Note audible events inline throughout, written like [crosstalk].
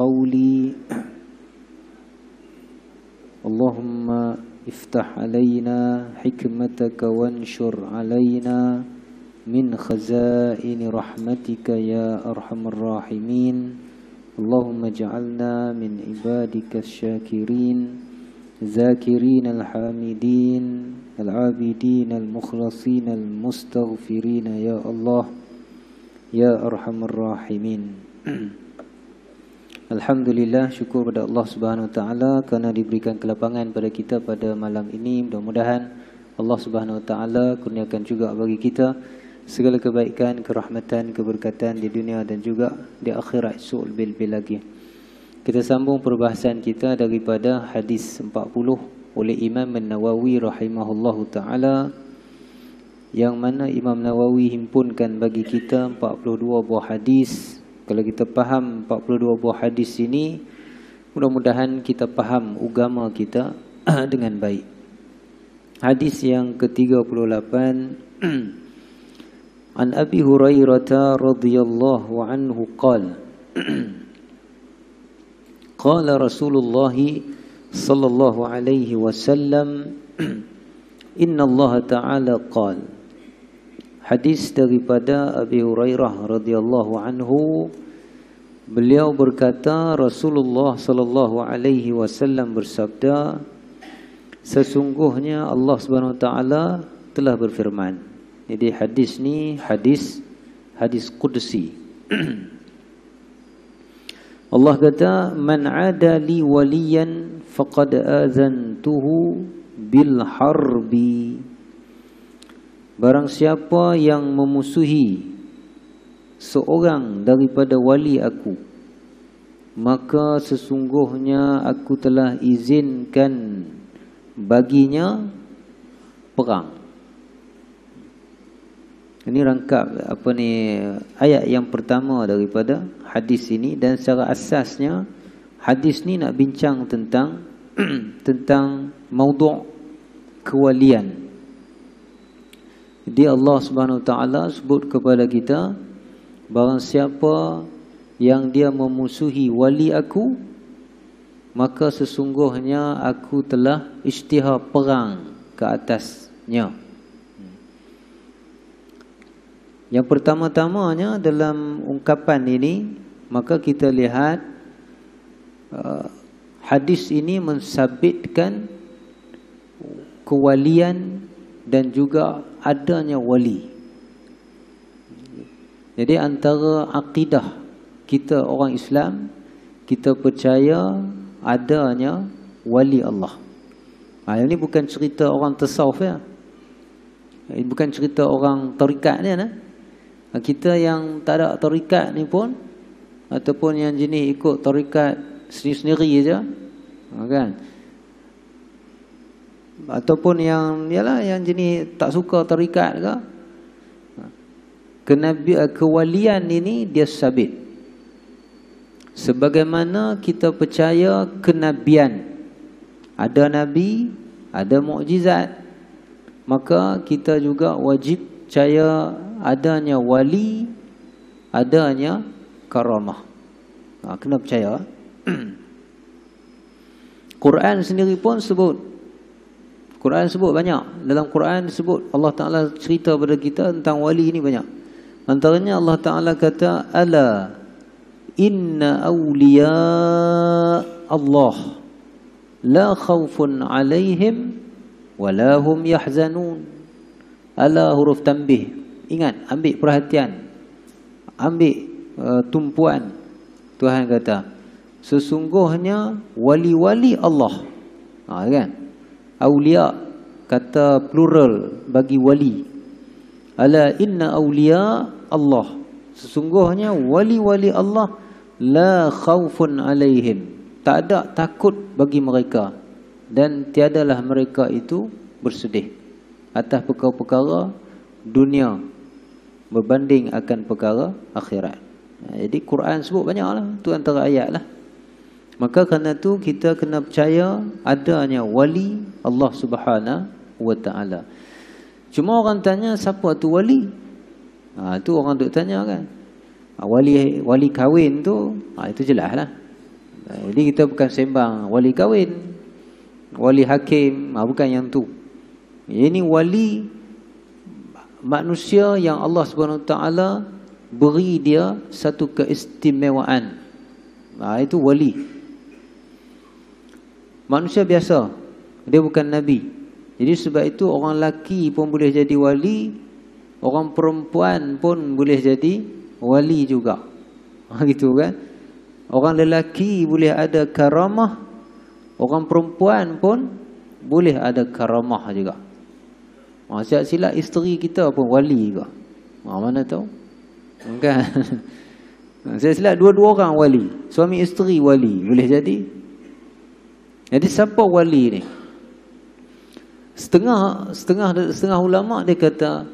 قولي. اللهم افتح علينا حكمتك وانشر علينا من خزائن رحمتك يا أرحم الراحمين. اللهم اجعلنا من عبادك الشاكرين ذاكرين الحامدين العابدين المخلصين المستغفرين يا الله يا أرحم الراحمين. [clears throat] Alhamdulillah syukur pada Allah Subhanahu Wa Taala kerana diberikan kelapangan pada kita pada malam ini. Mudah-mudahan Allah Subhanahu Wa Taala kurniakan juga bagi kita segala kebaikan, kerahmatan, keberkatan di dunia dan juga di akhirat sul bil bil lagi. Kita sambung perbahasan kita daripada hadis 40 oleh Imam An-Nawawi rahimahullahu taala yang mana Imam Nawawi himpunkan bagi kita 42 buah hadis kalau kita faham 42 buah hadis ini mudah-mudahan kita faham agama kita [clears throat] dengan baik. Hadis yang ke-38 [clears throat] An Abi Hurairah radhiyallahu anhu [clears throat] qala Qala Rasulullah sallallahu alaihi wasallam Inna Allah Ta'ala qala Hadis daripada Abi Hurairah radhiyallahu anhu beliau berkata Rasulullah sallallahu alaihi wasallam bersabda sesungguhnya Allah Subhanahu wa taala telah berfirman. Jadi hadis ni hadis hadis qudsi. [clears throat] Allah kata man ada li waliyan faqad azantuhu bil harbi Barang siapa yang memusuhi seorang daripada wali aku maka sesungguhnya aku telah izinkan baginya perang. Ini rangkap apa ni ayat yang pertama daripada hadis ini dan secara asasnya hadis ni nak bincang tentang [clears throat] tentang maudhu' kewalian jadi Allah Subhanahu Wa Taala sebut kepada kita barang siapa yang dia memusuhi wali aku maka sesungguhnya aku telah isytihar perang ke atasnya. Yang pertama-tamanya dalam ungkapan ini maka kita lihat uh, hadis ini mensabitkan kewalian dan juga adanya wali. Jadi antara akidah kita orang Islam kita percaya adanya wali Allah. Ha, ini bukan cerita orang tasawuf ya. Ini bukan cerita orang tarikat ni nah. Ha, kita yang tak ada tarikat ni pun ataupun yang jenis ikut tarikat sendiri-sendiri aja. Ha, kan? Ataupun yang ialah yang jenis tak suka tarikat ke? Kenabi eh, kewalian ini dia sabit. Sebagaimana kita percaya kenabian. Ada nabi ada mukjizat. Maka kita juga wajib percaya adanya wali adanya karamah. Ha, kena percaya. [clears throat] Quran sendiri pun sebut Quran sebut banyak. Dalam Quran sebut Allah Taala cerita pada kita tentang wali ini banyak. Antaranya Allah Taala kata ala inna awliya Allah la khaufun alaihim wala hum yahzanun. Ala huruf tanbih. Ingat, ambil perhatian. Ambil uh, tumpuan. Tuhan kata, sesungguhnya wali-wali Allah. Ha, kan? Awliya kata plural bagi wali. Ala inna awliya Allah. Sesungguhnya wali-wali Allah la khaufun alaihim. Tak ada takut bagi mereka. Dan tiadalah mereka itu bersedih atas perkara-perkara dunia berbanding akan perkara akhirat. Jadi Quran sebut banyaklah tu antara ayat lah Maka kerana tu kita kena percaya adanya wali Allah Subhanahu wa taala. Cuma orang tanya siapa tu wali? Ha tu orang duk tanya kan. Ha, wali wali kahwin tu ha itu jelaslah. Jadi kita bukan sembang wali kahwin, wali hakim, ha, bukan yang tu. Ini wali manusia yang Allah Subhanahu taala beri dia satu keistimewaan. Ha, itu wali. Manusia biasa. Dia bukan nabi. Jadi sebab itu orang lelaki pun boleh jadi wali, orang perempuan pun boleh jadi wali juga. [laughs] Ha, gitu kan? Orang lelaki boleh ada karamah, orang perempuan pun boleh ada karamah juga. Ha, siap silap isteri kita pun wali juga. Ha, mana tahu? Kan? Saya [laughs] silap dua-dua orang wali. Suami isteri wali. Boleh jadi? Jadi siapa wali ni? Setengah setengah setengah ulama dia kata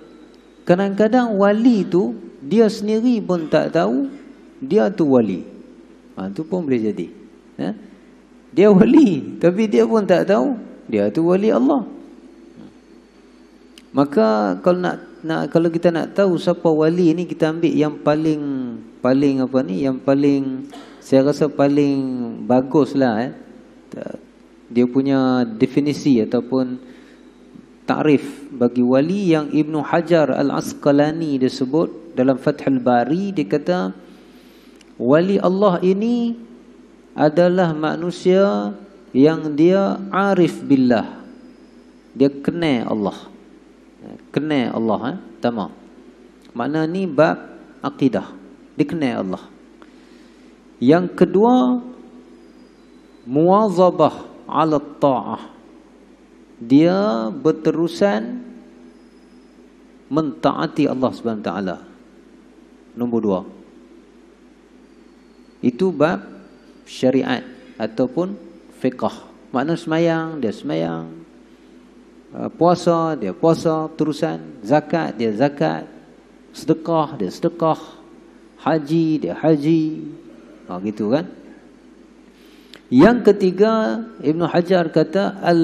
kadang-kadang wali tu dia sendiri pun tak tahu dia tu wali. Ha, tu pun boleh jadi. Ha? Dia wali tapi dia pun tak tahu dia tu wali Allah. Maka kalau nak nak kalau kita nak tahu siapa wali ni kita ambil yang paling paling apa ni yang paling saya rasa paling baguslah eh dia punya definisi ataupun takrif bagi wali yang Ibnu Hajar Al-Asqalani disebut dalam Fathul Bari dia kata wali Allah ini adalah manusia yang dia arif billah. Dia kenal Allah. Kenal Allah eh? tamam. Makna ni bab akidah. Dikenal Allah. Yang kedua muwazabah ala ta'ah. Dia berterusan mentaati Allah Subhanahu taala. Nombor dua. Itu bab syariat ataupun fiqh makna semayang dia semayang. Uh, puasa dia puasa terusan. Zakat dia zakat. Sedekah dia sedekah. Haji dia haji. Ha gitu kan yang ketiga Ibnu Hajar kata al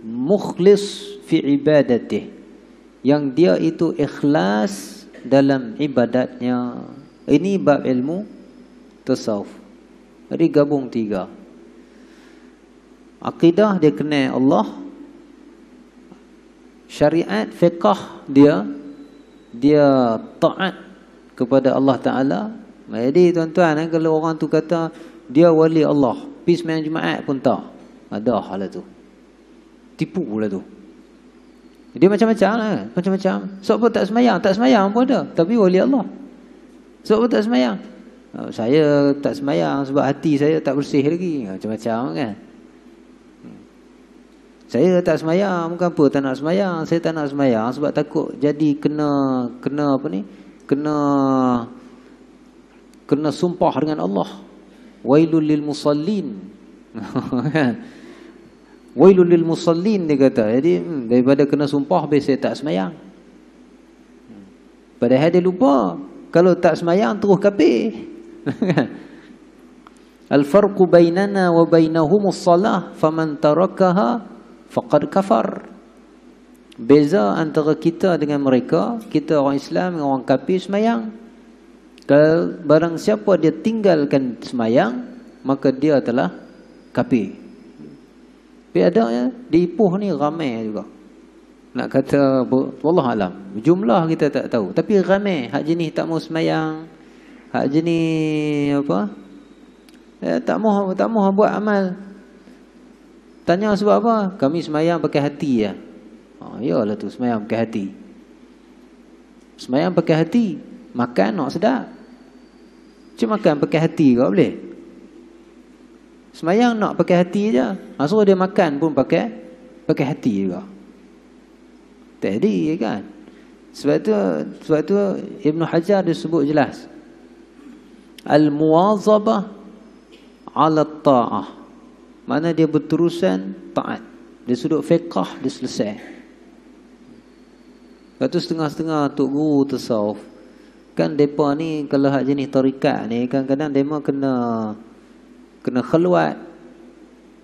mukhlis fi ibadatih. Yang dia itu ikhlas dalam ibadatnya. Ini bab ilmu tasawuf. Jadi gabung tiga. Akidah dia kenal Allah. Syariat fiqh dia dia taat kepada Allah Taala. Jadi tuan-tuan eh, kalau orang tu kata dia wali Allah, pergi sembahyang Jumaat pun tak. Ada hal tu. Tipu pula tu. Dia macam-macam lah. Macam-macam. Sebab pun tak semayang. Tak semayang pun ada. Tapi wali Allah. Sebab pun tak semayang. Oh, saya tak semayang sebab hati saya tak bersih lagi. Macam-macam kan. Saya tak semayang bukan apa tak nak semayang. Saya tak nak semayang sebab takut jadi kena kena apa ni? Kena kena sumpah dengan Allah. Wailul lil musallin. [laughs] Wailul lil musallin dia kata. Jadi hmm, daripada kena sumpah biasa saya tak semayang. Padahal dia lupa kalau tak semayang terus kafir. [laughs] Al-farqu bainana wa bainahumus salah faman tarakaha faqad kafar beza antara kita dengan mereka kita orang Islam dengan orang kafir semayang kalau barang siapa dia tinggalkan semayang maka dia telah kafir tapi ada ya di Ipoh ni ramai juga nak kata wallah alam jumlah kita tak tahu tapi ramai hak jenis tak mau semayang hak jenis apa eh, tak mau tak mau buat amal Tanya sebab apa? Kami semayang pakai hati ya. Oh, lah tu semayang pakai hati. Semayang pakai hati, makan nak sedap. Cuma makan pakai hati kau boleh? Semayang nak pakai hati. Masuk ha, dia makan pun pakai pakai hati juga. Tadi kan? Sebab tu sebab tu Ibn Hajar disebut jelas. Al-muwazabah ala ta'ah mana dia berterusan taat. Dia sudut fiqah dia selesai. Lepas tu setengah-setengah Tok Guru tersawuf. Kan mereka ni kalau hak jenis tarikat ni kadang-kadang mereka kena kena keluat.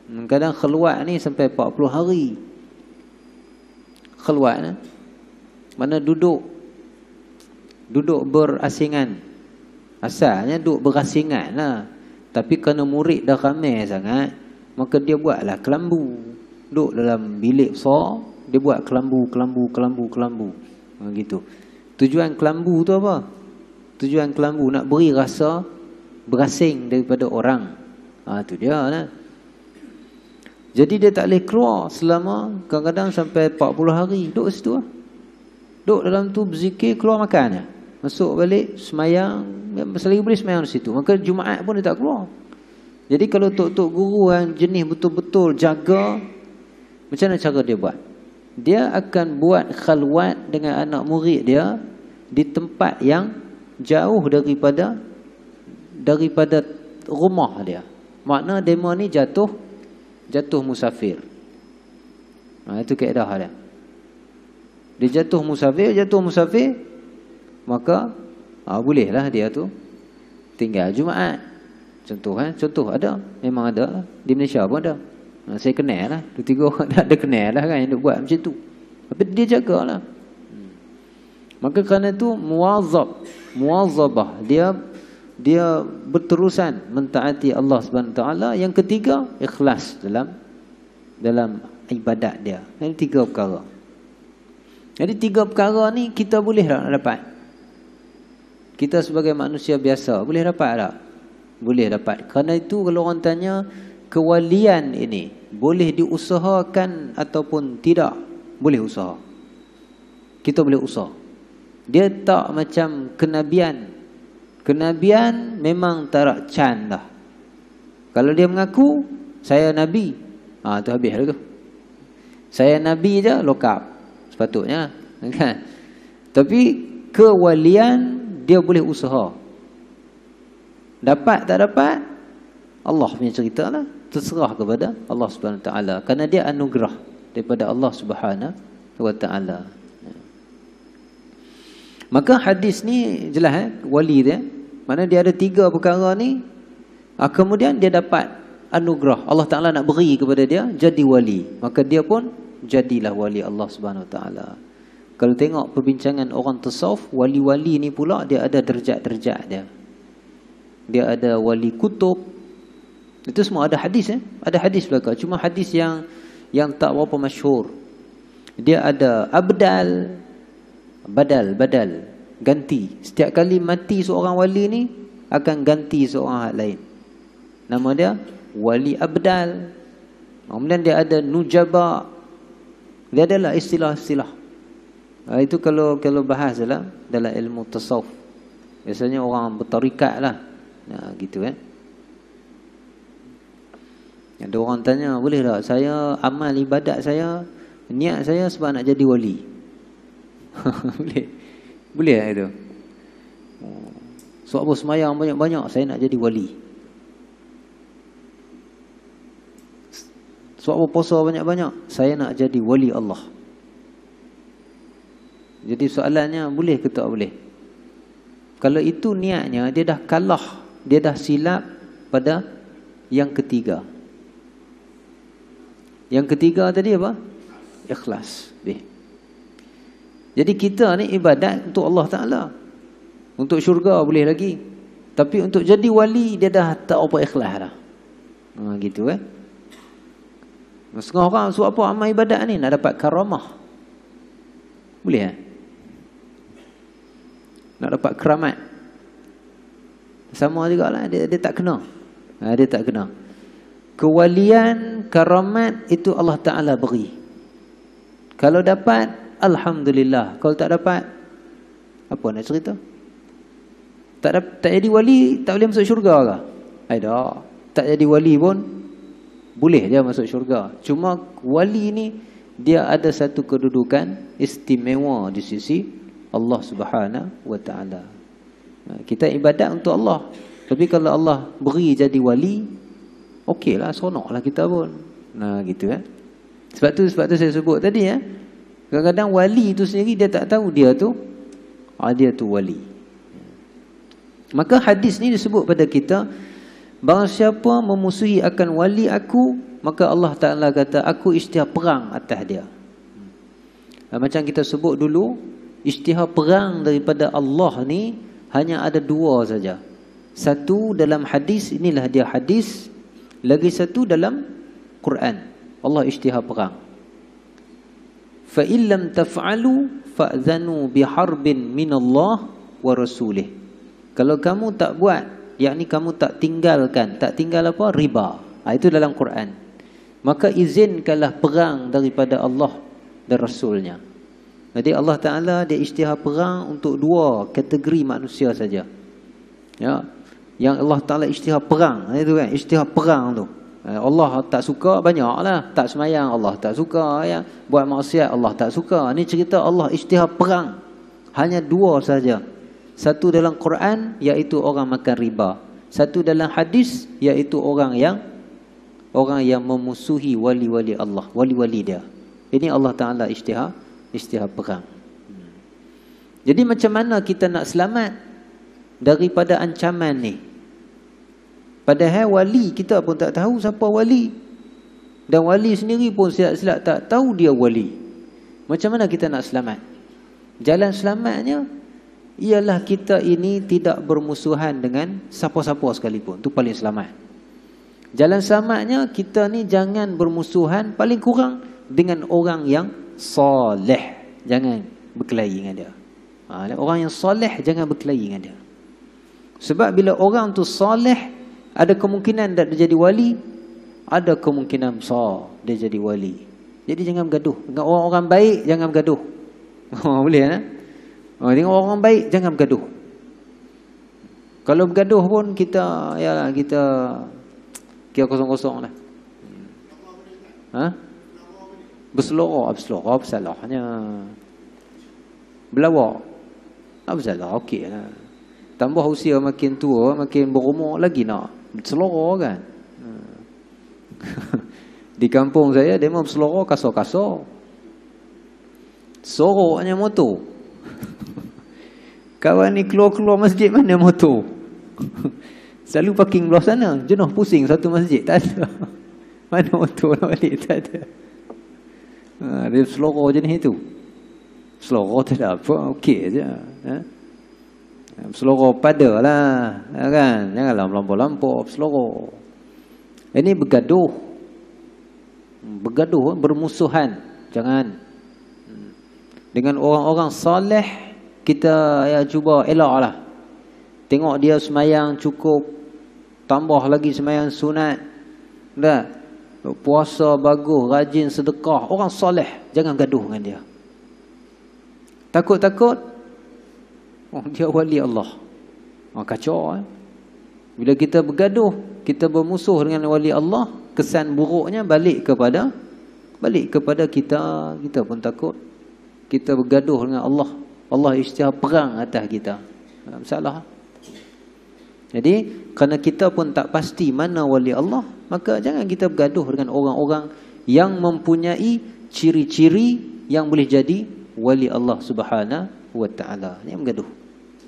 Kadang keluat ni sampai 40 hari. Keluat ni. Mana duduk duduk berasingan. Asalnya duduk berasingan lah. Tapi kerana murid dah ramai sangat, maka dia buatlah kelambu. Duduk dalam bilik besar, dia buat kelambu, kelambu, kelambu, kelambu. Ha, gitu. Tujuan kelambu tu apa? Tujuan kelambu nak beri rasa berasing daripada orang. Ha, tu dia lah. Jadi dia tak boleh keluar selama kadang-kadang sampai 40 hari. Duduk situ lah. Duduk dalam tu berzikir, keluar makan. Masuk balik, semayang. Selagi boleh semayang di situ. Maka Jumaat pun dia tak keluar. Jadi kalau tok-tok guru yang jenis betul-betul jaga, macam mana cara dia buat? Dia akan buat khalwat dengan anak murid dia di tempat yang jauh daripada daripada rumah dia. Makna demo ni jatuh jatuh musafir. Ha, itu keadaan dia. Dia jatuh musafir, jatuh musafir, maka ha, bolehlah dia tu tinggal Jumaat. Contoh kan, contoh ada, memang ada di Malaysia pun ada. Ha, saya kenal lah, dua tiga orang dah [laughs] ada kenal lah kan yang buat macam tu. Tapi dia jagalah. Hmm. Maka kerana itu muazab, muazabah dia dia berterusan mentaati Allah Subhanahu taala. Yang ketiga, ikhlas dalam dalam ibadat dia. Ini tiga perkara. Jadi tiga perkara ni kita boleh tak dapat? Kita sebagai manusia biasa boleh dapat tak? boleh dapat. Kerana itu kalau orang tanya kewalian ini boleh diusahakan ataupun tidak, boleh usaha. Kita boleh usaha. Dia tak macam kenabian. Kenabian memang tarak can dah. Kalau dia mengaku saya nabi, ah ha, tu habis lah tu. Saya nabi je lokap. Sepatutnya [laughs] kan. Tapi kewalian dia boleh usaha. Dapat tak dapat Allah punya cerita lah Terserah kepada Allah subhanahu ta'ala Kerana dia anugerah Daripada Allah subhanahu wa ta'ala Maka hadis ni jelas eh, Wali dia. Mana dia ada tiga perkara ni ah, Kemudian dia dapat anugerah. Allah ta'ala nak beri kepada dia Jadi wali. Maka dia pun jadilah wali Allah subhanahu ta'ala. Kalau tengok perbincangan orang tasawuf Wali-wali ni pula dia ada derjat-derjat dia. Dia ada wali kutub. Itu semua ada hadis eh. Ada hadis belaka. Cuma hadis yang yang tak berapa masyhur. Dia ada abdal badal badal. Ganti. Setiap kali mati seorang wali ni akan ganti seorang lain. Nama dia wali abdal. Kemudian dia ada nujaba. Dia adalah istilah-istilah. Ha, itu kalau kalau bahas dalam dalam ilmu tasawuf. Biasanya orang bertarikat lah. Ya, gitu kan. Ada orang tanya, boleh tak saya amal ibadat saya, niat saya sebab nak jadi wali? [laughs] boleh. Boleh tak itu? Sebab apa semayang banyak-banyak, saya nak jadi wali. Sebab apa puasa banyak-banyak, saya nak jadi wali Allah. Jadi soalannya, boleh ke tak boleh? Kalau itu niatnya, dia dah kalah dia dah silap pada yang ketiga. Yang ketiga tadi apa? Ikhlas. Deh. Jadi kita ni ibadat untuk Allah Taala. Untuk syurga boleh lagi. Tapi untuk jadi wali dia dah tak apa ikhlas dah. Ha gitu eh. Setengah orang suruh apa amal ibadat ni nak dapat karamah. Boleh eh? Nak dapat keramat. Sama juga lah dia, dia tak kena ha, Dia tak kena Kewalian, karamat Itu Allah Ta'ala beri Kalau dapat Alhamdulillah Kalau tak dapat Apa nak cerita Tak, tak jadi wali Tak boleh masuk syurga ke Ada Tak jadi wali pun Boleh dia masuk syurga Cuma wali ni Dia ada satu kedudukan Istimewa di sisi Allah Subhanahu Wa Ta'ala kita ibadat untuk Allah. Tapi kalau Allah beri jadi wali, okeylah, seronoklah kita pun. Nah, gitu kan. Sebab tu sebab tu saya sebut tadi ya. Kadang-kadang wali itu sendiri dia tak tahu dia tu ah, dia tu wali. Maka hadis ni disebut pada kita Bahawa siapa memusuhi akan wali aku Maka Allah Ta'ala kata Aku isytihar perang atas dia ha, Macam kita sebut dulu Isytihar perang daripada Allah ni hanya ada dua saja. Satu dalam hadis, inilah dia hadis. Lagi satu dalam Quran. Allah isytihar perang. Fa illam taf'alu fa'zanu biharbin minallah wa rasulih. Kalau kamu tak buat, yakni kamu tak tinggalkan, tak tinggal apa? Riba. Ha, itu dalam Quran. Maka izinkanlah perang daripada Allah dan Rasulnya. Jadi Allah Ta'ala dia isytihar perang untuk dua kategori manusia saja. Ya, yang Allah Taala isytihar perang itu kan isytihar perang tu Allah tak suka banyaklah. Tak semayang Allah tak suka ya. Buat maksiat Allah tak suka. Ni cerita Allah isytihar perang. Hanya dua saja. Satu dalam Quran iaitu orang makan riba. Satu dalam hadis iaitu orang yang orang yang memusuhi wali-wali Allah wali-wali dia. Ini Allah Taala isytihar isytihar perang. Jadi macam mana kita nak selamat daripada ancaman ni Padahal wali kita pun tak tahu siapa wali. Dan wali sendiri pun silap-silap tak tahu dia wali. Macam mana kita nak selamat? Jalan selamatnya ialah kita ini tidak bermusuhan dengan siapa-siapa sekalipun. Itu paling selamat. Jalan selamatnya kita ni jangan bermusuhan paling kurang dengan orang yang soleh. Jangan berkelahi dengan dia. Ha, orang yang soleh jangan berkelahi dengan dia. Sebab bila orang tu soleh ada kemungkinan tak dia jadi wali? Ada kemungkinan besar dia jadi wali. Jadi jangan bergaduh. Dengan orang-orang baik jangan bergaduh. [laughs] Boleh kan oh, Dengan orang baik jangan bergaduh. Kalau bergaduh pun kita ya kita Kira kosong-kosong lah. Ha? Berselorok Berselorok apa salahnya Belawak Apa salah Okey lah. Tambah usia makin tua Makin berumur lagi nak Seloroh kan. [laughs] Di kampung saya Dia memang seloroh kasar-kasar. Soroknya motor. [laughs] Kawan ni keluar-keluar masjid Mana motor? [laughs] Selalu parking belah sana. Jenuh pusing satu masjid Tak ada. Mana motor nak balik Tak ada. Ha, Dia seloroh jenis itu. Seloroh tak ada apa Okey je ha? Seloroh pada lah ya kan? Janganlah melampau-lampau Seloroh Ini bergaduh. Bergaduh, bermusuhan. Jangan. Dengan orang-orang saleh Kita ya, cuba elak lah Tengok dia semayang cukup Tambah lagi semayang sunat. Dah. Puasa bagus, rajin sedekah. Orang soleh Jangan gaduh dengan dia. Takut-takut Oh, dia wali Allah. Oh, kacau. Eh? Bila kita bergaduh, kita bermusuh dengan wali Allah, kesan buruknya balik kepada balik kepada kita. Kita pun takut. Kita bergaduh dengan Allah. Allah isytihar perang atas kita. Masalah. Jadi, kerana kita pun tak pasti mana wali Allah, maka jangan kita bergaduh dengan orang-orang yang mempunyai ciri-ciri yang boleh jadi wali Allah Subhanahu wa taala. Ini bergaduh.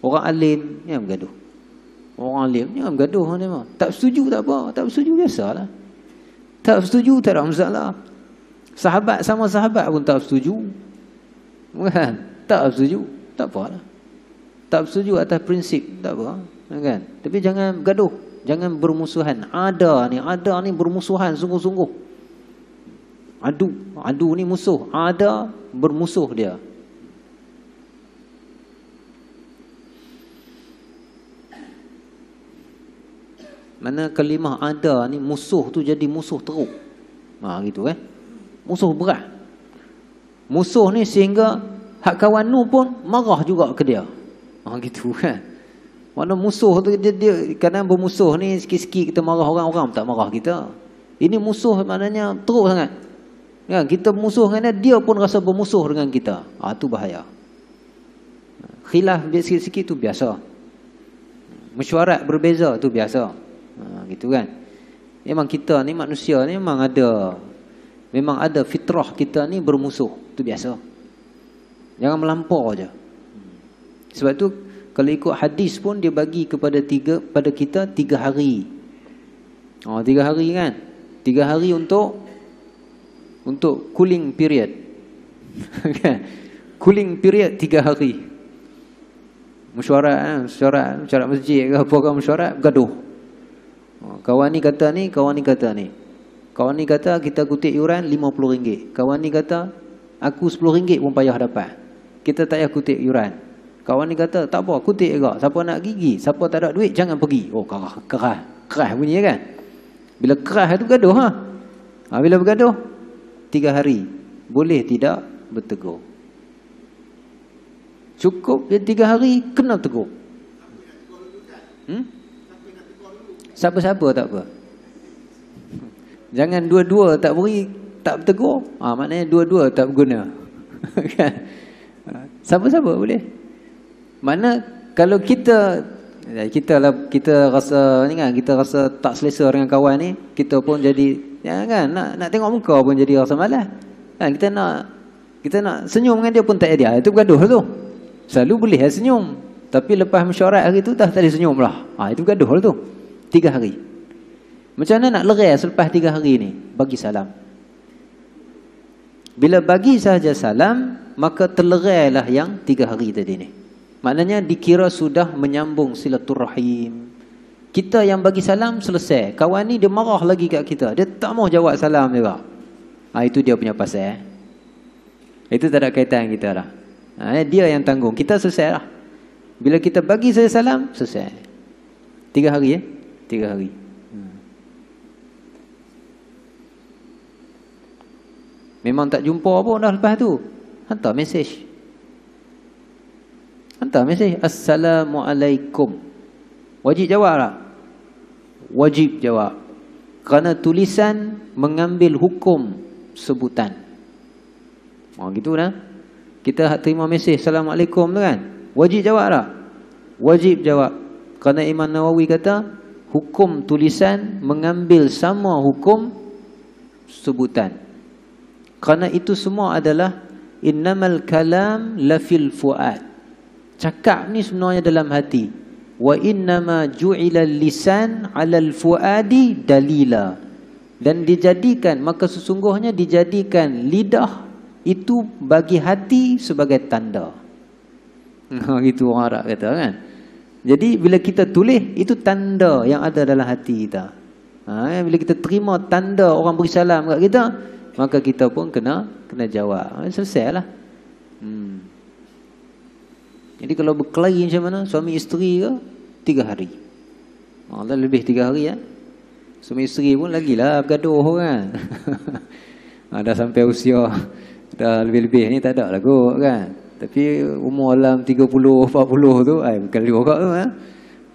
Orang alim yang bergaduh. Orang alim jangan bergaduh ni mah. Tak setuju tak apa, tak setuju biasalah. Tak setuju tak ada masalah. Sahabat sama sahabat pun tak setuju. Kan? Tak setuju, tak apalah. Tak setuju atas prinsip, tak apa. Kan? Tapi jangan bergaduh, jangan bermusuhan. Ada ni, ada ni bermusuhan sungguh-sungguh. Adu, adu ni musuh. Ada bermusuh dia. Mana kalimah ada ni musuh tu jadi musuh teruk. Ha gitu eh. Musuh berat. Musuh ni sehingga hak kawan nu pun marah juga ke dia. Ha gitu kan. [laughs] Mana musuh tu dia, dia kadang bermusuh ni sikit-sikit kita marah orang-orang tak marah kita. Ini musuh maknanya teruk sangat. Kan kita musuh dengan dia, dia pun rasa bermusuh dengan kita. Ha, tu bahaya. Khilaf sikit-sikit tu biasa. Mesyuarat berbeza tu biasa ha, gitu kan? Memang kita ni manusia ni memang ada memang ada fitrah kita ni bermusuh. Tu biasa. Jangan melampau aja. Sebab tu kalau ikut hadis pun dia bagi kepada tiga pada kita tiga hari. Oh tiga hari kan? Tiga hari untuk untuk cooling period. [laughs] Kan? Cooling period tiga hari. Mesyuarat eh, mesyuarat mesyuarat masjid ke apa ke mesyuarat gaduh kawan ni kata ni kawan ni kata ni. Kawan ni kata kita kutip yuran RM50 kawan ni kata aku RM10 pun payah dapat. Kita tak payah kutip yuran. Kawan ni kata tak apa kutip juga. Siapa nak gigi siapa tak ada duit jangan pergi. Oh kerah kerah kerah bunyi kan? Bila kerah itu gaduh ha? ha bila bergaduh? Tiga hari. Boleh tidak bertegur? Cukup dia tiga hari kena tegur. Hmm? Siapa-siapa tak apa. Jangan dua-dua tak beri tak bertegur. Ah ha, maknanya dua-dua tak berguna. [laughs] Kan? Siapa-siapa boleh. Mana kalau kita ya, kita lah kita rasa ni kan kita rasa tak selesa dengan kawan ni, kita pun jadi ya kan nak nak tengok muka pun jadi rasa malas. Kan kita nak kita nak senyum dengan dia pun tak ada. Itu bergaduh tu. Selalu boleh lah senyum. Tapi lepas mesyuarat hari tu dah tak ada senyum lah. Ha, itu gaduh lah tu. Tiga hari. Macam mana nak lerai selepas tiga hari ni? Bagi salam. Bila bagi sahaja salam, maka terlerai lah yang tiga hari tadi ni. Maknanya dikira sudah menyambung silaturrahim. Kita yang bagi salam selesai. Kawan ni dia marah lagi kat kita. Dia tak mau jawab salam juga. Ha, itu dia punya pasal. Eh. Itu tak ada kaitan kita lah. Ha, dia yang tanggung. Kita selesai lah. Bila kita bagi saya salam, selesai. Tiga hari ya. Tiga hari. Memang tak jumpa pun dah lepas tu. Hantar mesej. Hantar mesej. Assalamualaikum. Wajib jawab tak? Wajib jawab. Kerana tulisan mengambil hukum sebutan. Oh gitu dah. Kita terima mesej Assalamualaikum tu kan Wajib jawab tak? Wajib jawab Kerana Imam Nawawi kata Hukum tulisan mengambil sama hukum sebutan Kerana itu semua adalah Innamal kalam lafil fuad Cakap ni sebenarnya dalam hati Wa innama ju'ila lisan alal fuadi dalila Dan dijadikan Maka sesungguhnya dijadikan lidah itu bagi hati sebagai tanda. Ha [laughs] gitu orang Arab kata kan. Jadi bila kita tulis itu tanda yang ada dalam hati kita. Ha bila kita terima tanda orang beri salam kat kita, maka kita pun kena kena jawab. Ha, selesailah. Hmm. Jadi kalau berkelahi macam mana suami isteri ke tiga hari. Ha lebih tiga hari ya. Suami isteri pun lagilah bergaduh kan. [laughs] ha, dah sampai usia Dah lebih-lebih ni tak ada lah kot kan. Tapi umur alam 30, 40 tu, ay, bukan lebih orang tu. Ha?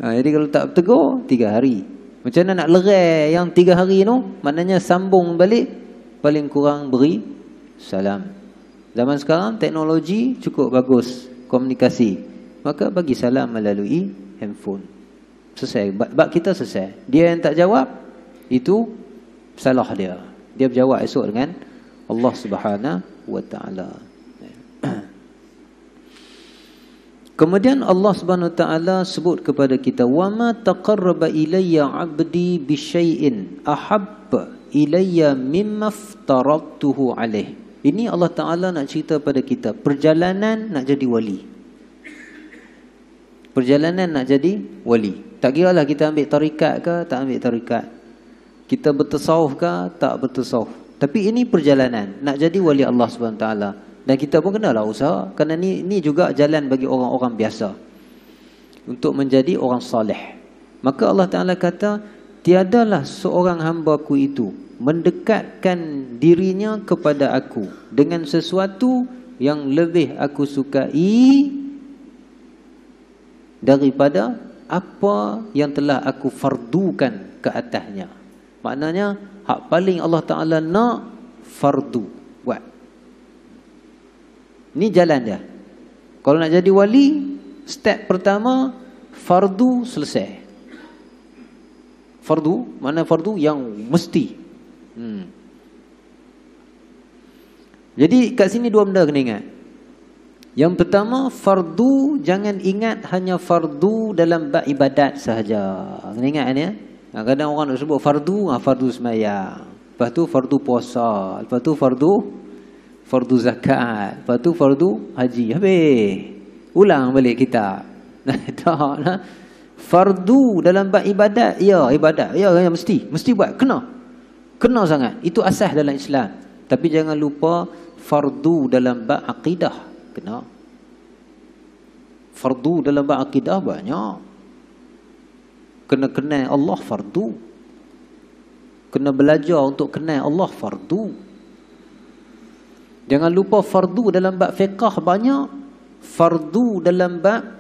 Ha, jadi kalau tak bertegur, tiga hari. Macam mana nak lerai yang tiga hari tu, maknanya sambung balik, paling kurang beri salam. Zaman sekarang teknologi cukup bagus, komunikasi. Maka bagi salam melalui handphone. Selesai. Bak kita selesai. Dia yang tak jawab, itu salah dia. Dia berjawab esok dengan Allah Subhanahu wa taala. Kemudian Allah Subhanahu wa taala sebut kepada kita wa ma taqarraba ilayya 'abdi bi syai'in ahabba ilayya mimma aftaratuhu alaih. Ini Allah Taala nak cerita pada kita perjalanan nak jadi wali. Perjalanan nak jadi wali. Tak kira lah kita ambil tarikat ke tak ambil tarikat. Kita bertasawuf ke tak bertasawuf. Tapi ini perjalanan nak jadi wali Allah Subhanahu taala dan kita pun kenalah usaha kerana ni ni juga jalan bagi orang-orang biasa untuk menjadi orang soleh. Maka Allah Taala kata tiadalah seorang hamba-Ku itu mendekatkan dirinya kepada aku dengan sesuatu yang lebih aku sukai daripada apa yang telah aku fardukan ke atasnya. Maknanya hak paling Allah Taala nak fardu. Ni jalan dia. Kalau nak jadi wali, step pertama fardu selesai. Fardu, mana fardu yang mesti. Hmm. Jadi kat sini dua benda kena ingat. Yang pertama fardu jangan ingat hanya fardu dalam bab ibadat sahaja. Kena ingat ni ya. Kadang orang nak sebut fardu, ha, fardu semayang. Lepas tu fardu puasa. Lepas tu fardu fardu zakat. Lepas tu fardu haji. Habis. Ulang balik kita. [laughs] tak lah. Fardu dalam bab ibadat, ya ibadat. Ya, ya mesti, mesti buat, kena. Kena sangat. Itu asas dalam Islam. Tapi jangan lupa fardu dalam bab akidah, kena. Fardu dalam bab akidah banyak. Kena kenal Allah fardu. Kena belajar untuk kenal Allah fardu. Jangan lupa fardu dalam bab fiqah banyak. Fardu dalam bab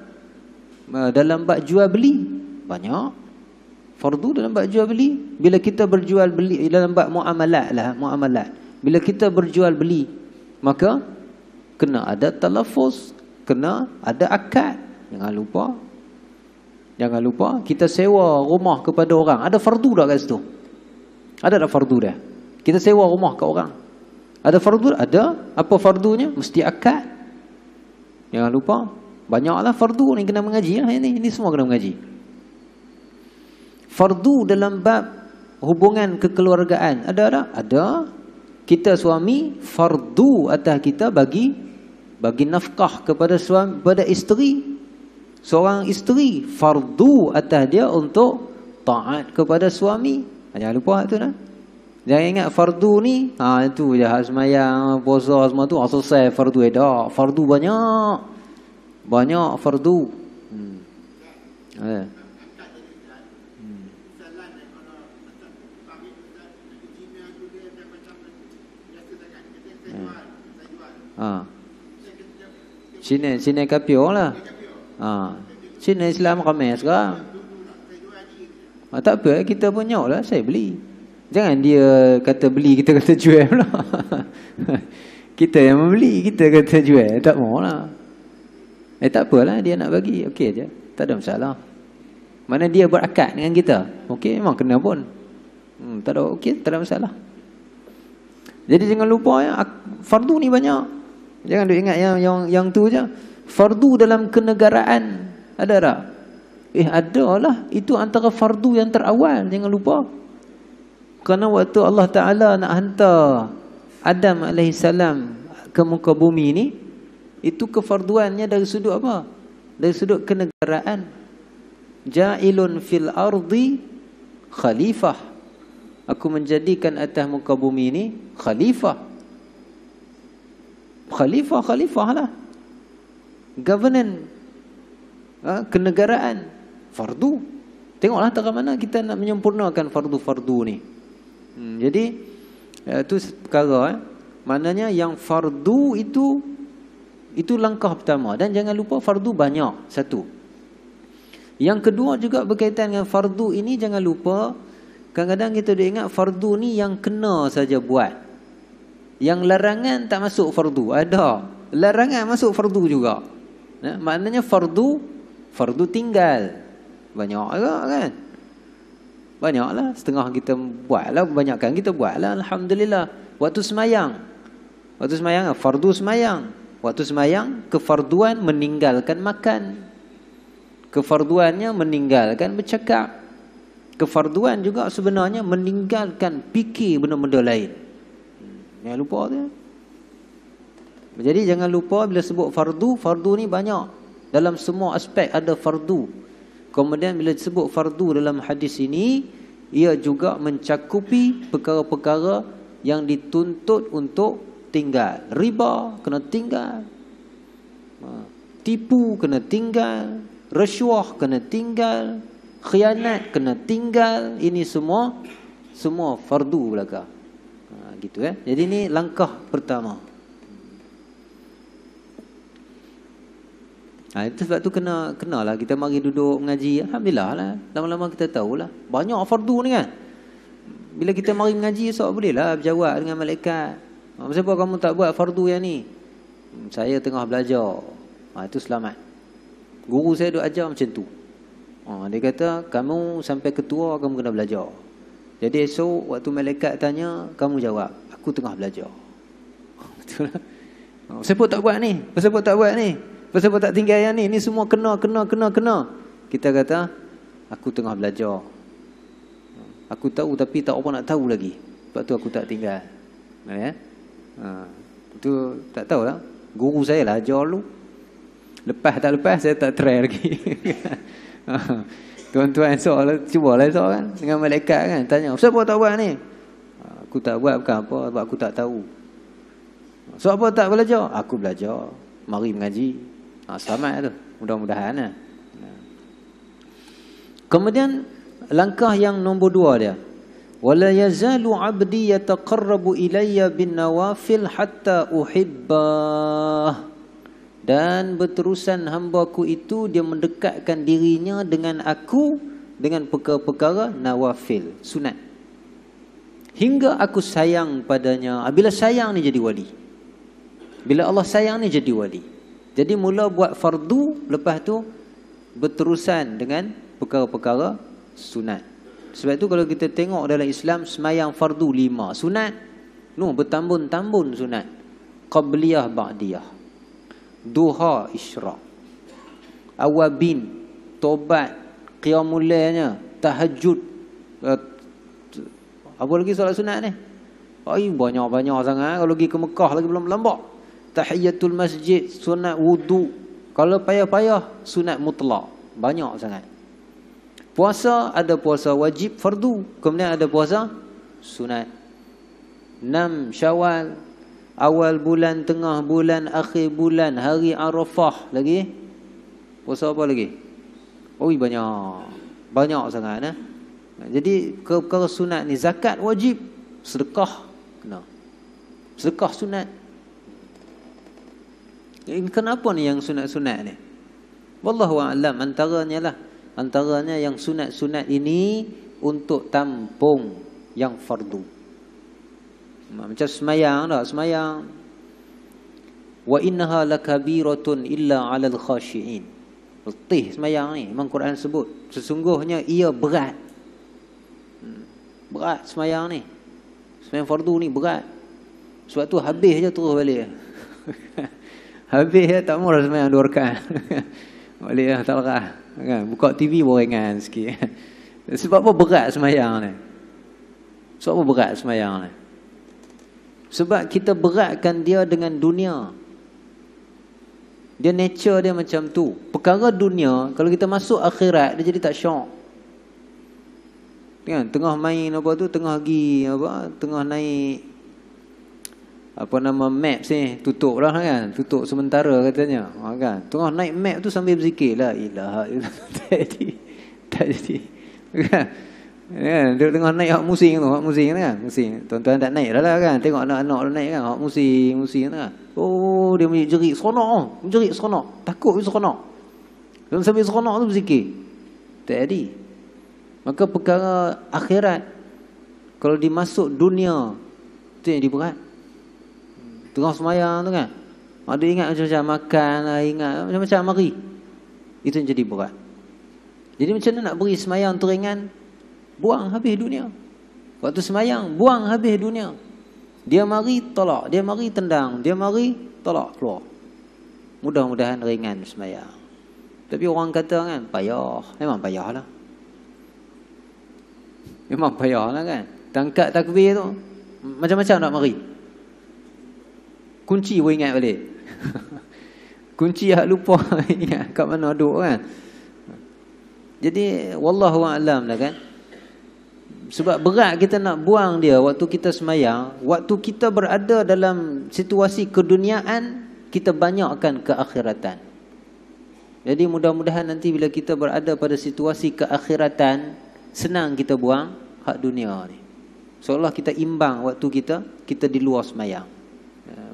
Eh, dalam bab jual beli banyak. Fardu dalam bab jual beli bila kita berjual beli dalam bab muamalat lah muamalat. Bila kita berjual beli maka kena ada talafuz kena ada akad. Jangan lupa. Jangan lupa kita sewa rumah kepada orang. Ada fardu tak kat situ? Ada tak fardu dah? Kita sewa rumah ke orang ada fardu ada apa fardunya mesti akad jangan lupa Banyaklah fardu ni kena mengaji lah ini. Ini semua kena mengaji. Fardu dalam bab hubungan kekeluargaan. Ada tak? Ada. Kita suami fardu atas kita bagi bagi nafkah kepada suami kepada isteri. Seorang isteri fardu atas dia untuk taat kepada suami. Jangan lupa tu lah. Jangan ingat fardu ni, ha itu je hak semayang, puasa semua tu, asal selesai fardu ada. Fardu banyak banyak fardu hmm. Eh. Hmm. Ha. Sini sini kapio lah. Ha. Sini Islam ramai sekarang. Ha, tak apa kita pun nyok lah saya beli. Jangan dia kata beli kita kata jual pula. [laughs] kita yang membeli kita kata jual tak mau lah. Eh tak apalah dia nak bagi. Okey aja. Tak ada masalah. Mana dia berakad dengan kita. Okey memang kena pun. Hmm, tak ada okey, tak ada masalah. Jadi jangan lupa ya fardu ni banyak. Jangan duk ingat yang yang yang tu aja. Fardu dalam kenegaraan ada tak? Eh ada lah. Itu antara fardu yang terawal. Jangan lupa. Kerana waktu Allah Ta'ala nak hantar Adam AS ke muka bumi ni itu kefarduannya dari sudut apa? Dari sudut kenegaraan. Ja'ilun fil ardi khalifah. Aku menjadikan atas muka bumi ini khalifah. Khalifah, khalifah lah. Governance. Ha? Kenegaraan. Fardu. Tengoklah tak mana kita nak menyempurnakan fardu-fardu ni. Hmm, jadi, itu eh, perkara. Eh. Maknanya yang fardu itu itu langkah pertama dan jangan lupa fardu banyak satu. Yang kedua juga berkaitan dengan fardu ini jangan lupa kadang-kadang kita dah ingat fardu ni yang kena saja buat. Yang larangan tak masuk fardu. Ada. Larangan masuk fardu juga. Nah, maknanya fardu fardu tinggal. Banyak agak kan? Banyaklah setengah kita buatlah, banyakkan kita buatlah alhamdulillah. Waktu semayang. Waktu semayang fardu semayang. Waktu semayang kefarduan meninggalkan makan. Kefarduannya meninggalkan bercakap. Kefarduan juga sebenarnya meninggalkan fikir benda-benda lain. Hmm, jangan lupa tu. Jadi jangan lupa bila sebut fardu, fardu ni banyak. Dalam semua aspek ada fardu. Kemudian bila sebut fardu dalam hadis ini, ia juga mencakupi perkara-perkara yang dituntut untuk tinggal. Riba kena tinggal. Ha. Tipu kena tinggal. Resyuah kena tinggal. Khianat kena tinggal. Ini semua semua fardu belaka. Ha, gitu eh. Jadi ini langkah pertama. Ha, itu sebab tu kena kenalah kita mari duduk mengaji. Alhamdulillah lah. Lama-lama kita tahulah. Banyak fardu ni kan. Bila kita mari mengaji, so boleh lah berjawab dengan malaikat. Ha, kenapa kamu tak buat fardu yang ni? Hmm, saya tengah belajar. Ha, itu selamat. Guru saya duk ajar macam tu. Ha, dia kata, kamu sampai ketua, kamu kena belajar. Jadi esok, waktu malaikat tanya, kamu jawab, aku tengah belajar. [laughs] Betul lah. Kenapa tak buat ni? Kenapa tak buat ni? Kenapa tak tinggal yang ni? Ni semua kena, kena, kena, kena. Kita kata, aku tengah belajar. Aku tahu tapi tak apa nak tahu lagi. Sebab tu aku tak tinggal. Ya? Ha, itu tak tahu lah. Guru saya lah ajar lu. Lepas tak lepas saya tak try lagi. [laughs] Tuan-tuan soal cubalah soal kan dengan malaikat kan tanya, "Siapa tak buat ni?" Aku tak buat bukan apa sebab aku tak tahu. So apa tak belajar? Aku belajar. Mari mengaji. Ha, selamat tu. Mudah-mudahan lah. Kemudian langkah yang nombor dua dia. Wala yazalu 'abdi yataqarrabu ilayya bin nawafil hatta uhibbah. Dan berterusan hamba-Ku itu dia mendekatkan dirinya dengan aku dengan perkara-perkara nawafil, sunat. Hingga aku sayang padanya. Bila sayang ni jadi wali. Bila Allah sayang ni jadi wali. Jadi mula buat fardu, lepas tu berterusan dengan perkara-perkara sunat. Sebab tu kalau kita tengok dalam Islam semayang fardu lima sunat. No, bertambun-tambun sunat. Qabliyah ba'diyah. Duha isyraq. Awabin, tobat, qiyamul tahajud. Eh, apa lagi solat sunat ni? Ai banyak-banyak sangat kalau pergi ke Mekah lagi belum lembak. Tahiyatul masjid, sunat wudu. Kalau payah-payah sunat mutlak. Banyak sangat. Puasa ada puasa wajib fardu, kemudian ada puasa sunat. 6 Syawal, awal bulan, tengah bulan, akhir bulan, hari Arafah lagi. Puasa apa lagi? Oh banyak. Banyak sangat eh. Jadi perkara sunat ni zakat wajib, sedekah kena. Sedekah sunat. Kenapa ni yang sunat-sunat ni? Wallahu a'lam antaranya lah Antaranya yang sunat-sunat ini untuk tampung yang fardu. Macam semayang tak? Semayang. Wa innaha lakabiratun illa 'alal khashiin. Letih semayang ni. Memang Quran sebut. Sesungguhnya ia berat. Hmm. Berat semayang ni. Semayang fardu ni berat. Sebab tu habis je terus balik. [laughs] habis je tak mahu semayang dua rekan. [laughs] balik lah tak lerah. Kan buka TV pun ringan sikit. [laughs] Sebab apa berat semayang ni? Sebab apa berat semayang ni? Sebab kita beratkan dia dengan dunia. Dia nature dia macam tu. Perkara dunia kalau kita masuk akhirat dia jadi tak syok. Kan tengah main apa tu tengah pergi apa tengah naik apa nama map ni tutup lah kan? Tutup sementara katanya. Ha, kan? Tengah naik map tu sambil berzikir. Lah ilah [laughs] tak jadi. Tak jadi. Kan? Kan? Dia tengah naik hak musim tu hak musim kan? Musim. Tuan-tuan tak naik dah lah kan? Tengok anak-anak dia naik kan? Hak musim musim kan? Oh dia bunyi jerit seronok. Jerit seronok. Takut dia seronok. Dan sambil seronok tu berzikir. Tak jadi. Maka perkara akhirat kalau dimasuk dunia tu yang diberat Tengah semayang tu kan. Ada ingat macam-macam makan ingat macam-macam mari. Itu yang jadi berat. Jadi macam mana nak beri semayang teringan? Buang habis dunia. Waktu semayang, buang habis dunia. Dia mari, tolak. Dia mari, tendang. Dia mari, tolak, keluar. Mudah-mudahan ringan semayang. Tapi orang kata kan, payah. Memang payah lah. Memang payah lah kan. Tangkat takbir tu, macam-macam nak mari kunci pun ingat balik. [laughs] kunci hak lupa [laughs] ingat kat mana duduk kan. Jadi wallahu a'lam lah kan. Sebab berat kita nak buang dia waktu kita semayang, waktu kita berada dalam situasi keduniaan, kita banyakkan keakhiratan. Jadi mudah-mudahan nanti bila kita berada pada situasi keakhiratan, senang kita buang hak dunia ni. Seolah kita imbang waktu kita kita di luar semayang.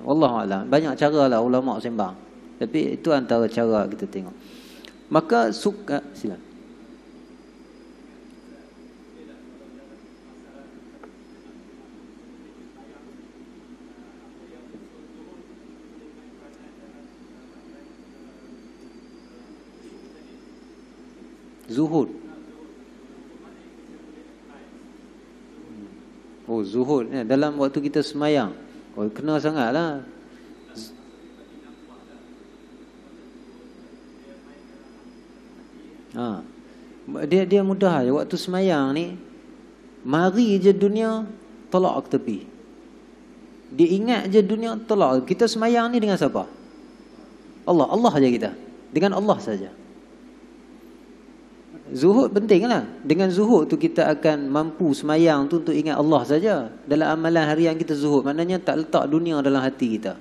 Allah alam. Banyak cara lah ulama sembang. Tapi itu antara cara kita tengok. Maka suka sila. Zuhud. Oh, zuhud. Ya, dalam waktu kita semayang. Oh, kena sangatlah. Ha. Dia dia mudah je waktu semayang ni mari je dunia tolak ke tepi. Dia ingat je dunia tolak. Kita semayang ni dengan siapa? Allah, Allah aja kita. Dengan Allah saja. Zuhud pentinglah. Dengan zuhud tu kita akan mampu semayang tu untuk ingat Allah saja. Dalam amalan harian kita zuhud. Maknanya tak letak dunia dalam hati kita.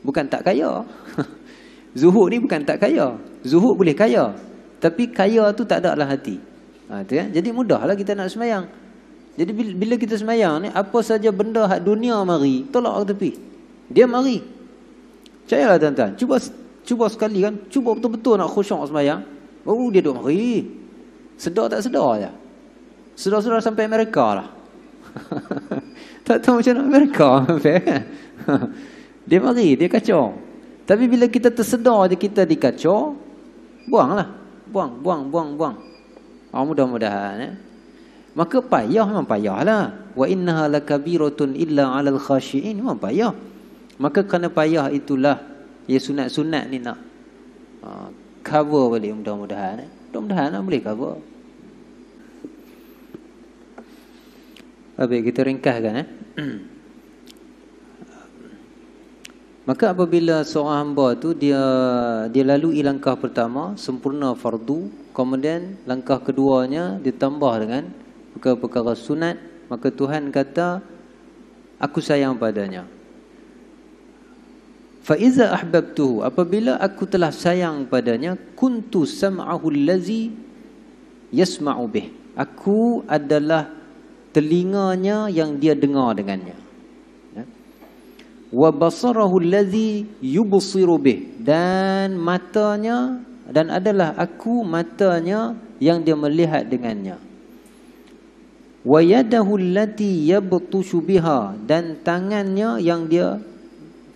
Bukan tak kaya. [laughs] zuhud ni bukan tak kaya. Zuhud boleh kaya. Tapi kaya tu tak ada dalam hati. Ha, tu kan? Jadi mudahlah kita nak semayang. Jadi bila kita semayang ni, apa saja benda hak dunia mari, tolak ke tepi. Dia mari. Percayalah tuan-tuan. Cuba cuba sekali kan. Cuba betul-betul nak khusyuk semayang. Baru dia duduk mari. Sedar tak sedar je. Sedar-sedar sampai Amerika lah. [laughs] tak tahu macam mana Amerika. Kan? [laughs] dia mari, dia kacau. Tapi bila kita tersedar je kita dikacau, buanglah. Buang, buang, buang, buang. Oh, mudah-mudahan. Eh? Maka payah memang payahlah. Wa innaha lakabiratun illa 'alal khashiin. Memang payah. Maka kerana payah itulah ya sunat-sunat ni nak uh, cover balik mudah-mudahan. Eh? Mudah-mudahan boleh cover. Baik, kita ringkaskan eh. Maka apabila seorang hamba tu dia dia lalui langkah pertama sempurna fardu, kemudian langkah keduanya ditambah dengan perkara-perkara sunat, maka Tuhan kata aku sayang padanya. Fa iza ahbabtuhu apabila aku telah sayang padanya kuntu sam'ahu allazi yasma'u bih. Aku adalah telinganya yang dia dengar dengannya ya. wa basarahu allazi yubsiru bih dan matanya dan adalah aku matanya yang dia melihat dengannya wa yadahu allati yabtushu biha dan tangannya yang dia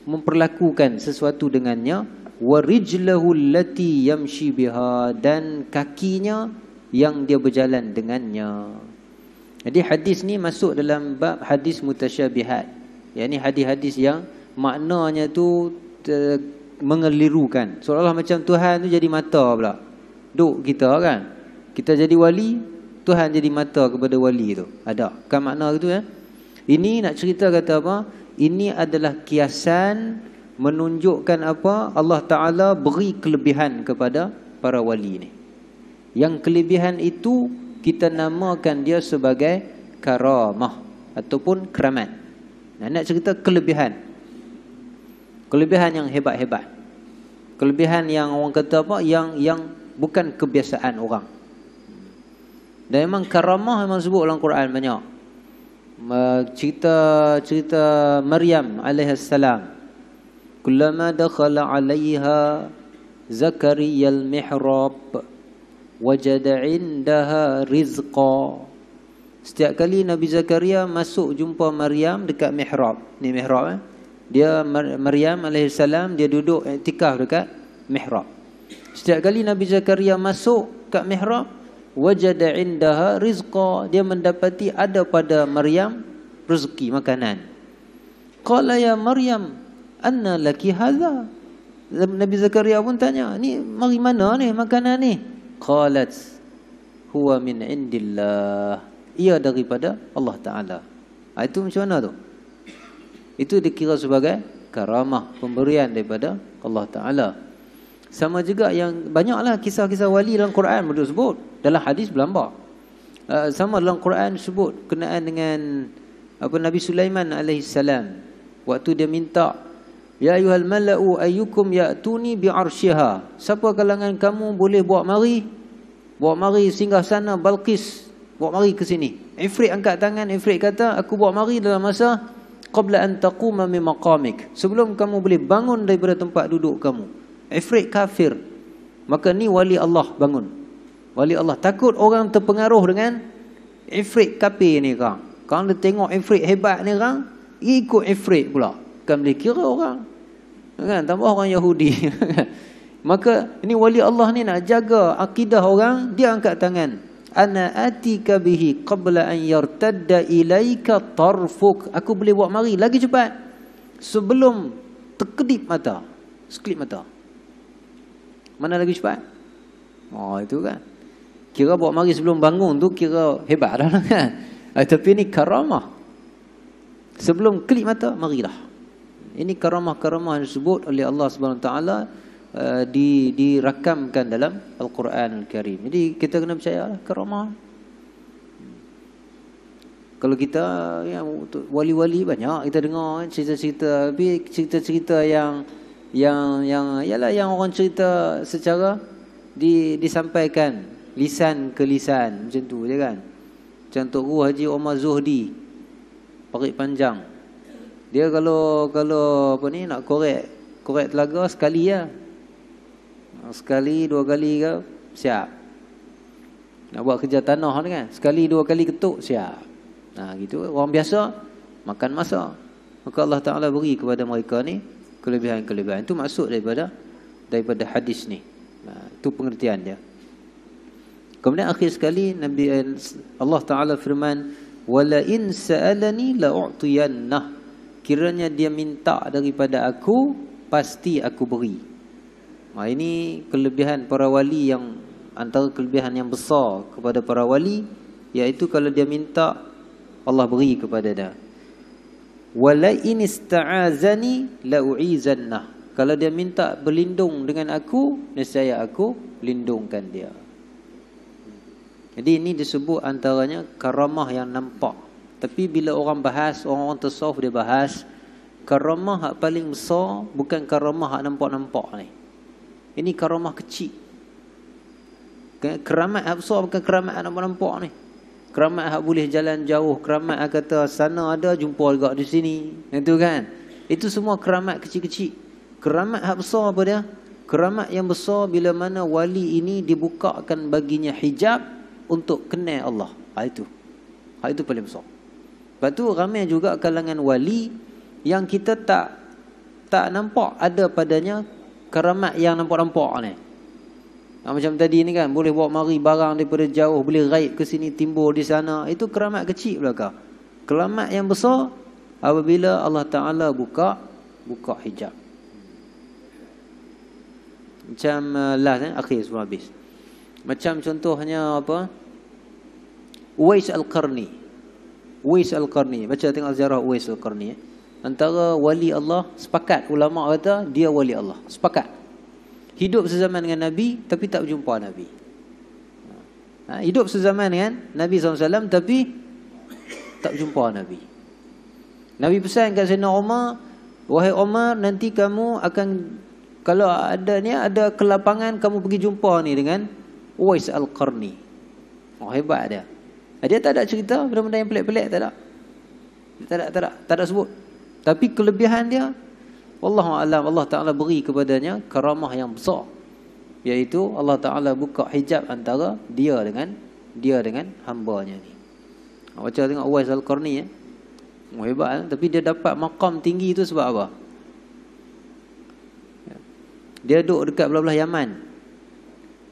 memperlakukan sesuatu dengannya wa rijlahu allati yamshi biha dan kakinya yang dia berjalan dengannya jadi hadis ni masuk dalam bab hadis mutasyabihat. Yang ni hadis-hadis yang maknanya tu mengelirukan. Seolah-olah macam Tuhan tu jadi mata pula. Duk kita kan. Kita jadi wali, Tuhan jadi mata kepada wali tu. Ada. Kan makna gitu ya. Ini nak cerita kata apa? Ini adalah kiasan menunjukkan apa? Allah Ta'ala beri kelebihan kepada para wali ni. Yang kelebihan itu kita namakan dia sebagai karamah ataupun keramat. Nah, nak cerita kelebihan. Kelebihan yang hebat-hebat. Kelebihan yang orang kata apa? Yang yang bukan kebiasaan orang. Dan memang karamah memang sebut dalam Quran banyak. Cerita cerita Maryam alaihissalam. Kullama dakhala 'alayha Zakaria al-mihrab wajada indaha rizqa setiap kali Nabi Zakaria masuk jumpa Maryam dekat mihrab ni mihrab eh? dia Maryam alaihissalam dia duduk iktikaf dekat mihrab setiap kali Nabi Zakaria masuk kat mihrab wajada indaha rizqa. Dia mendapati ada pada Maryam rezeki makanan. Qala ya Maryam anna laki hadha? Nabi Zakaria pun tanya ni mari mana ni makanan ni? Qalat huwa min indillah. Ia daripada Allah taala. Ha, itu macam mana tu? Itu dikira sebagai karamah pemberian daripada Allah taala. Sama juga yang banyaklah kisah-kisah wali dalam Quran menurut sebut dalam hadis berlambak uh, sama dalam Quran sebut kenaan dengan apa Nabi Sulaiman alaihi salam waktu dia minta Ya ayuhal mala'u ayyukum ya'tuni bi'arsyiha. Siapa kalangan kamu boleh buat mari? Buat mari singgah sana Balqis. Buat mari ke sini. Ifrit angkat tangan. Ifrit kata, aku buat mari dalam masa qabla an taquma min maqamik. Sebelum kamu boleh bangun daripada tempat duduk kamu. Ifrit kafir. Maka ni wali Allah bangun. Wali Allah. Takut orang terpengaruh dengan Ifrit kafir ni kang. Kalau dia tengok Ifrit hebat ni kang, ikut Ifrit pula. Kan boleh kira orang. Kan? Tambah orang Yahudi. [laughs] Maka ini wali Allah ni nak jaga akidah orang dia angkat tangan. Ana atika bihi qabla an yartadda ilaika tarfuk. Aku boleh buat mari lagi cepat. Sebelum terkedip mata. Sekelip mata. Mana lagi cepat? Oh itu kan kira buat mari sebelum bangun tu kira hebat dah kan. Tapi ni karamah. Sebelum kelip mata marilah. Ini karamah-karamah yang disebut oleh Allah taala uh, di dirakamkan dalam Al-Quran Al-Karim. Jadi kita kena percayalah karamah. Kalau kita yang wali-wali banyak kita dengar kan cerita-cerita. Tapi cerita-cerita yang yang yang ialah yang orang cerita secara di disampaikan lisan ke lisan macam tu je kan. Contoh Guru Haji Omar Zuhdi Parik panjang. Dia kalau kalau apa ni nak korek korek telaga sekali ya. Sekali dua kali ke siap. Nak buat kerja tanah ni kan sekali dua kali ketuk siap. Nah gitu orang biasa makan masa. Maka Allah Taala beri kepada mereka ni kelebihan-kelebihan. Itu maksud daripada daripada hadis ni. Nah, itu pengertian dia. Kemudian akhir sekali Nabi Allah Taala firman wala in sa'alani la u'tiyannah. Kiranya dia minta daripada aku pasti aku beri. Ha, ini kelebihan para wali yang antara kelebihan yang besar kepada para wali iaitu kalau dia minta Allah beri kepada dia. Wala in ista'azani la u'izannah. Kalau dia minta berlindung dengan aku nescaya aku lindungkan dia jadi ini disebut antaranya karamah yang nampak. Tapi bila orang bahas, orang-orang tasawuf dia bahas, karamah yang paling besar bukan karamah yang nampak-nampak ni. Ini karamah kecil. Keramat yang besar bukan keramat yang nampak-nampak ni. Keramat yang boleh jalan jauh, keramat yang kata sana ada jumpa juga di sini. Itu kan? Itu semua keramat kecil-kecil. Keramat yang besar apa dia? Keramat yang besar bila mana wali ini dibukakan baginya hijab untuk kenal Allah. Ha itu. Ha itu paling besar. Lepas tu ramai juga kalangan wali yang kita tak tak nampak ada padanya keramat yang nampak-nampak ni. Ha, macam tadi ni kan boleh bawa mari barang daripada jauh, boleh raib ke sini timbul di sana. Itu keramat kecil belaka. Keramat yang besar apabila Allah Taala buka buka hijab. Macam uh, last eh, akhir sebelum habis. Macam contohnya apa? Uwais Al-Qarni. Uwais Al-Qarni. Baca tengok sejarah Uwais Al-Qarni. Eh. Antara wali Allah, sepakat ulama kata dia wali Allah. Sepakat. Hidup sezaman dengan Nabi tapi tak berjumpa Nabi. Ha, hidup sezaman dengan Nabi SAW tapi tak berjumpa Nabi. Nabi pesan kat Sayyidina Umar, wahai Umar nanti kamu akan kalau ada ni ada kelapangan kamu pergi jumpa ni dengan Uwais Al-Qarni. Oh hebat dia. Dia tak ada cerita benda-benda yang pelik-pelik tak ada. Dia tak ada tak ada tak ada sebut. Tapi kelebihan dia Allah alam Allah Taala beri kepadanya karamah yang besar. Iaitu Allah Taala buka hijab antara dia dengan dia dengan hamba-Nya ni. Baca tengok Uwais Al-Qarni ya. Oh, hebat eh? tapi dia dapat makam tinggi itu sebab apa? Dia duduk dekat belah-belah Yaman.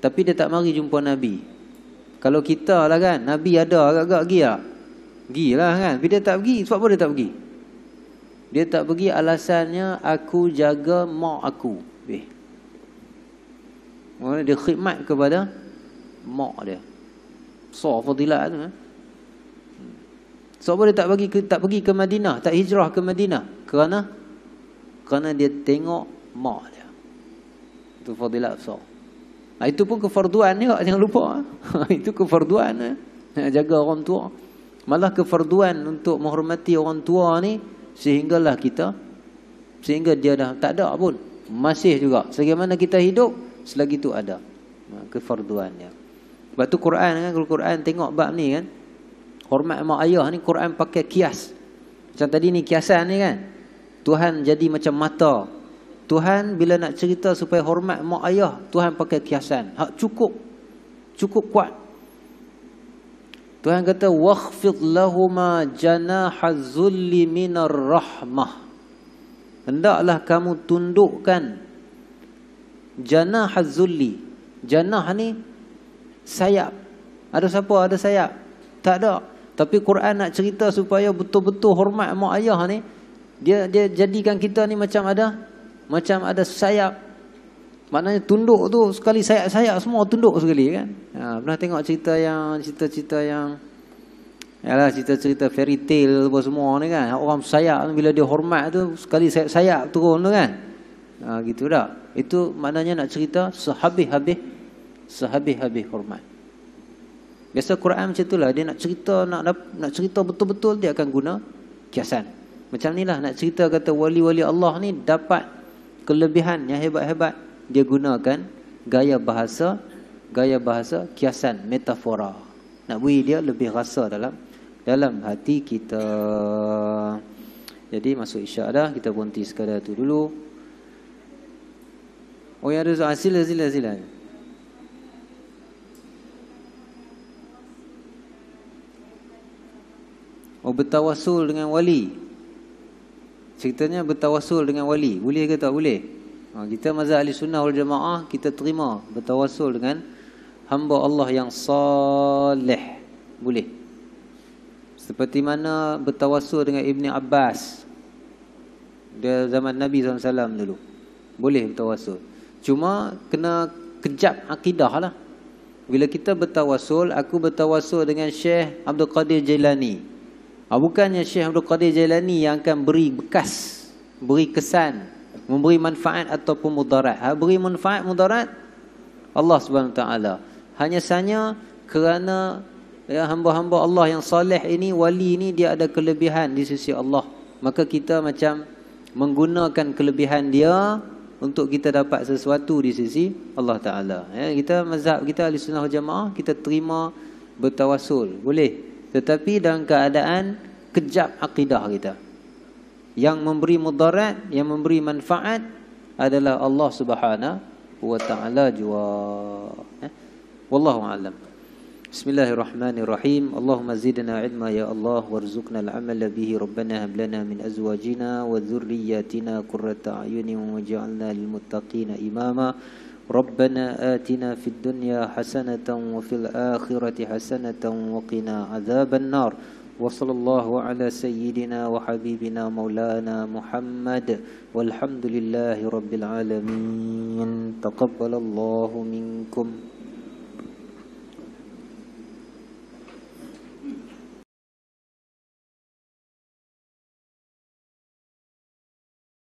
Tapi dia tak mari jumpa Nabi. Kalau kita lah kan, Nabi ada agak-agak pergi tak? Pergi lah kan. Tapi dia tak pergi. Sebab apa dia tak pergi? Dia tak pergi alasannya aku jaga mak aku. Eh. Dia khidmat kepada mak dia. So, fadilat tu. Eh? Sebab apa dia tak pergi ke, tak pergi ke Madinah, tak hijrah ke Madinah? Kerana kerana dia tengok mak dia. Itu fadilat besar. So. Ha, itu pun kefarduan juga jangan lupa. Ha, [laughs] itu kefarduan eh. jaga orang tua. Malah kefarduan untuk menghormati orang tua ni sehinggalah kita sehingga dia dah tak ada pun masih juga sebagaimana kita hidup selagi itu ada. Ha, kefarduannya. Sebab tu Quran kan Quran tengok bab ni kan hormat mak ayah ni Quran pakai kias. Macam tadi ni kiasan ni kan. Tuhan jadi macam mata Tuhan bila nak cerita supaya hormat mak ayah, Tuhan pakai kiasan. Hak cukup. Cukup kuat. Tuhan kata wakhfid lahumma janahazulli minar rahmah. Hendaklah kamu tundukkan janahazulli. Janah ni sayap. Ada siapa ada sayap? Tak ada. Tapi Quran nak cerita supaya betul-betul hormat mak ayah ni, dia dia jadikan kita ni macam ada macam ada sayap maknanya tunduk tu sekali sayap-sayap semua tunduk sekali kan ha, pernah tengok cerita yang cerita-cerita yang yalah cerita-cerita fairy tale apa semua ni kan orang sayap bila dia hormat tu sekali sayap-sayap turun tu kan ha, gitu dah. Itu maknanya nak cerita sehabis-habis sehabis-habis hormat. Biasa Quran macam itulah dia nak cerita nak nak cerita betul-betul dia akan guna kiasan. Macam inilah nak cerita kata wali-wali Allah ni dapat kelebihan yang hebat-hebat dia gunakan gaya bahasa gaya bahasa kiasan metafora. Nak beri dia lebih rasa dalam dalam hati kita. Jadi masuk isyak dah kita berhenti sekadar tu dulu. Oh ya ada soal sila sila sila. Oh bertawasul dengan wali. Ceritanya bertawasul dengan wali. Boleh ke tak boleh? Ha, kita mazhab ahli sunnah wal jamaah kita terima bertawasul dengan hamba Allah yang salih. Boleh. Seperti mana bertawasul dengan Ibni Abbas. Dia zaman Nabi SAW dulu. Boleh bertawasul. Cuma kena kejap akidah lah. Bila kita bertawasul, aku bertawasul dengan Syekh Abdul Qadir Jailani. Ah, bukannya Syekh Abdul Qadir Jailani yang akan beri bekas, beri kesan, memberi manfaat ataupun mudarat. Ha, beri manfaat mudarat Allah Subhanahu Taala. Hanya saja kerana ya, hamba-hamba Allah yang saleh ini, wali ini dia ada kelebihan di sisi Allah. Maka kita macam menggunakan kelebihan dia untuk kita dapat sesuatu di sisi Allah Taala. Ya, kita mazhab kita ahli sunnah jamaah kita terima bertawasul boleh, tetapi dalam keadaan kejap akidah kita. Yang memberi mudarat, yang memberi manfaat adalah Allah Subhanahu wa taala jua. Eh? Wallahu a'lam. Bismillahirrahmanirrahim. Allahumma zidna ilma ya Allah warzuqna al-amal bihi. Rabbana hab lana min azwajina wa dhurriyyatina qurrata a'yunin waj'alna lil muttaqina imama. ربنا آتنا في الدنيا حسنة وفي الآخرة حسنة وقنا عذاب النار وصلى الله على سيدنا وحبيبنا مولانا محمد والحمد لله رب العالمين تقبل الله منكم